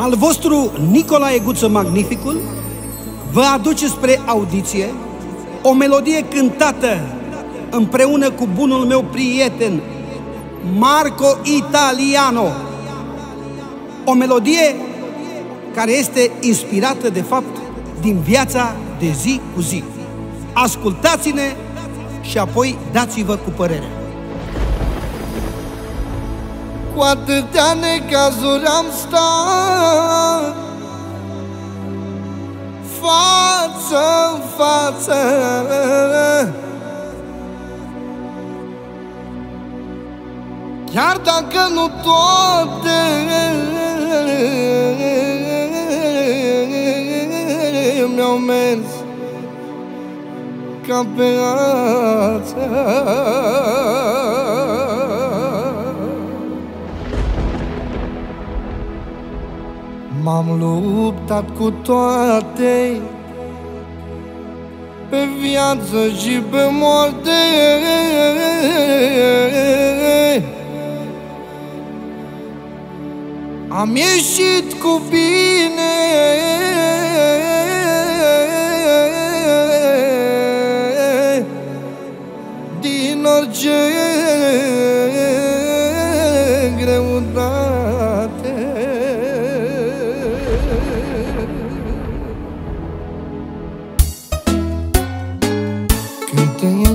Al vostru Nicolae Guță Magnificul vă aduce spre audiție o melodie cântată împreună cu bunul meu prieten Marco Italiano. O melodie care este inspirată de fapt din viața de zi cu zi. Ascultați-ne și apoi dați-vă cu părerea. Cu atâtea necazuri am stat Față în față. Chiar dacă nu toate Mi-au mers ca pe ață M-am luptat cu toate. Pe viață și pe moarte. Am ieșit cu bine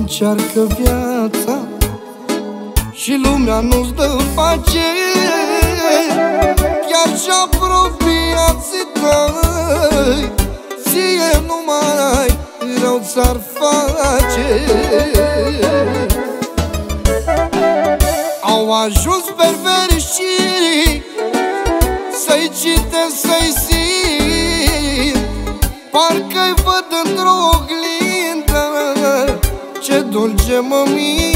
încearcă viața Și lumea nu-ți dă pace. Chiar și apropiații tăi Ție numai rău ți-ar face. Au ajuns perverși Să-i citesc, să-i simt Parcă-i văd într-o oglindă Ce dulce mă mint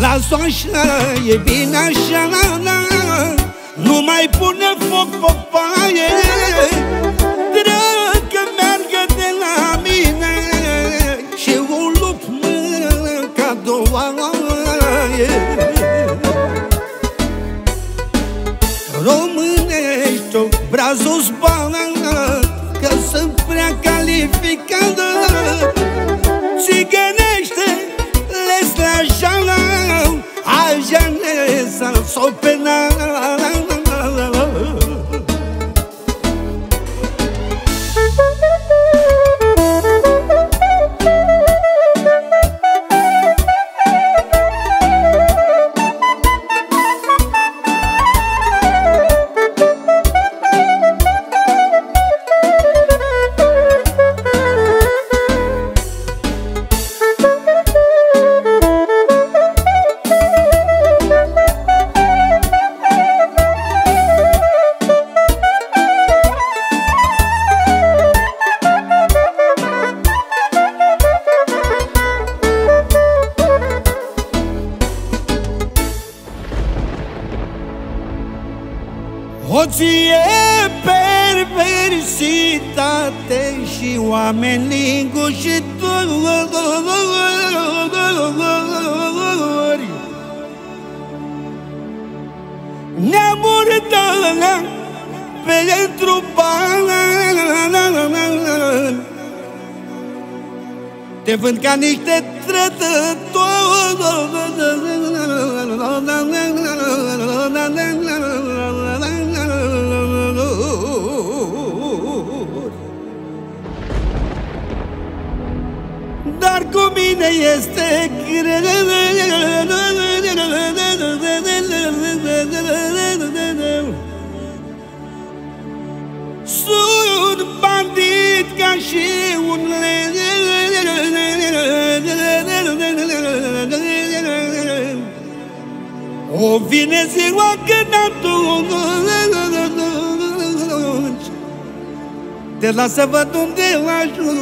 Las-o așa, e bine așa Nu mai pune foc pe paie. Dragă meargă de la mine Și un lup mânca douaie Românești obrazul spală Că sunt Hoție, perversitate și oameni lingușitori Neamuri dălea pentru bani Te vând ca niște trădători cu mine este greu Sunt bandit ca și un O vine ziua când atunci Te las să văd unde ajungi.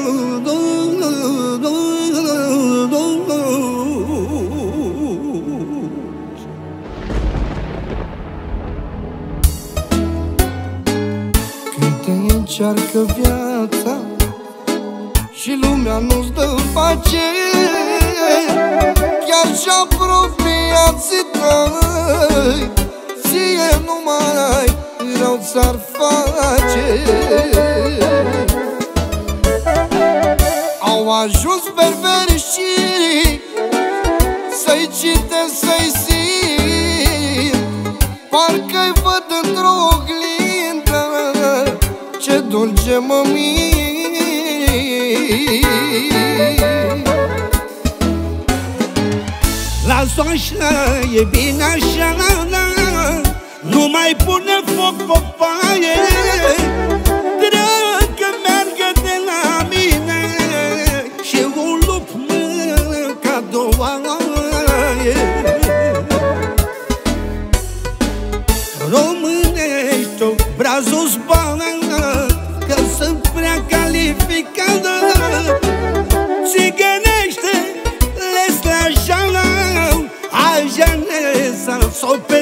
Când te încearcă viața Și lumea nu-ți dă pace Chiar și apropie băiații tăi Ție numai rău ți-ar face. Au ajuns perverși Să-i cite, să-i simt. Parcă-i văd într-o oglindă Ce dulce mă Las-o așa, e bine așa Nu mai pune foc pe paie Dragă meargă de la mine Și un lup mânca două Românești-o, brazul spală Că sunt prea calificată. Țigănește, le slașală Ajanesa, sau penală